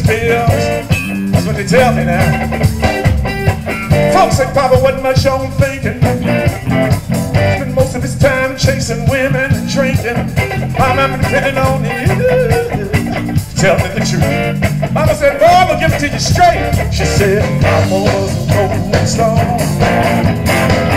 That's what they tell me now. Folks say Papa wasn't much on thinking. Spent most of his time chasing women and drinking. Mama been depending on you. Tell me the truth. Mama said, boy, I'm gonna give it to you straight. She said, Mama was a rolling stone.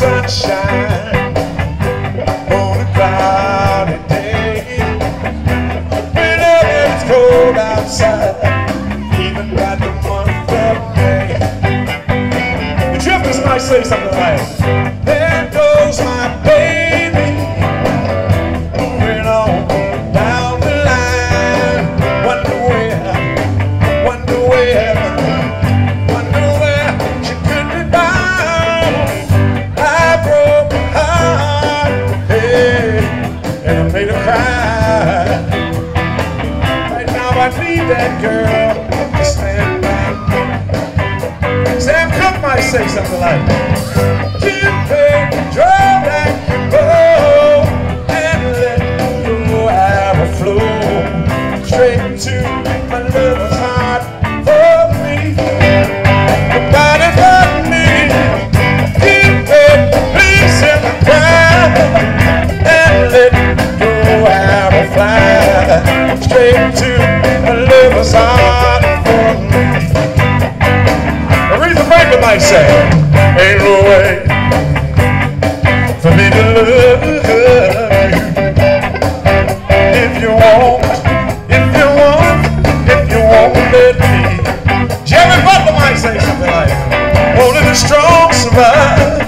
Sunshine that girl to stand by. Sam Cooke might say something like, Cupid, draw your bow and let your arrow flow straight to my lover's heart for me. Nobody but me. Cupid, please set my ground and let your arrow fly straight to for me. Aretha Franklin might say, ain't no way for me to love you. If you if you if you me. Jerry Butler might say something like, the strong survive.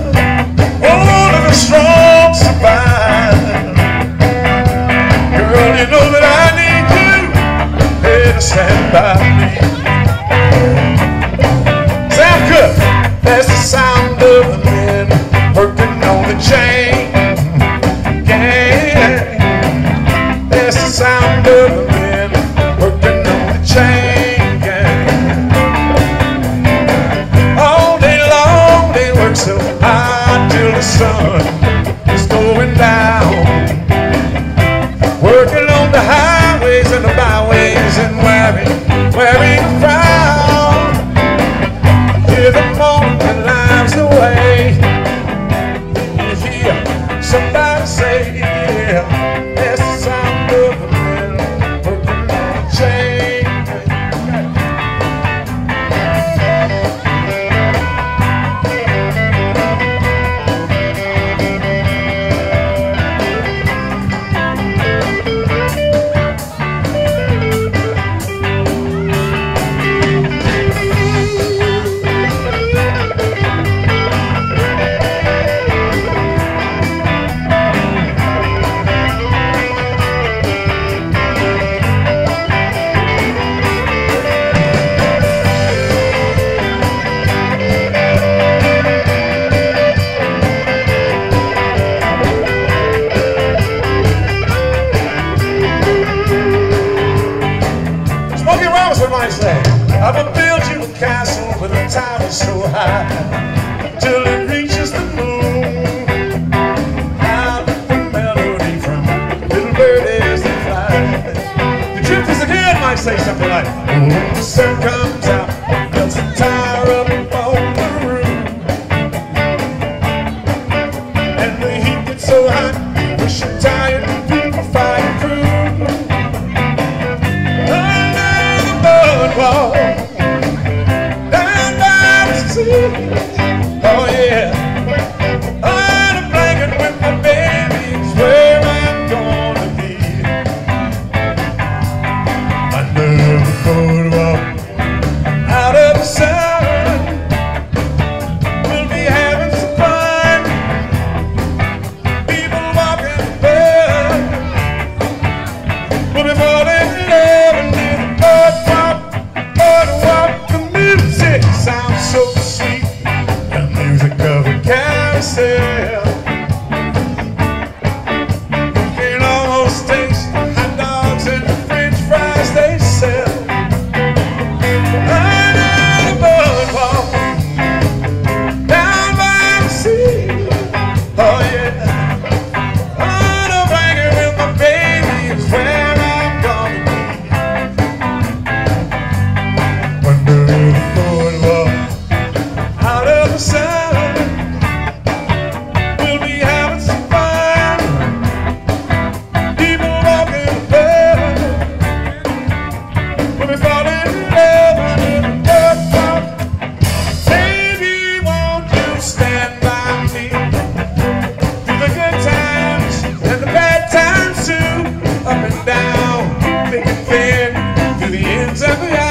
Stand by me. Yeah, say. up and down, thick and thin, to the ends of the earth.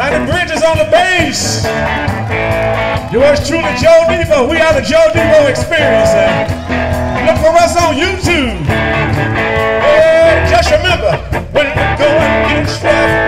On the bass. Yours truly, Joe Debow. We are the Joe Debow Experience. Uh, look for us on YouTube. Hey, just remember, when the going gets rough,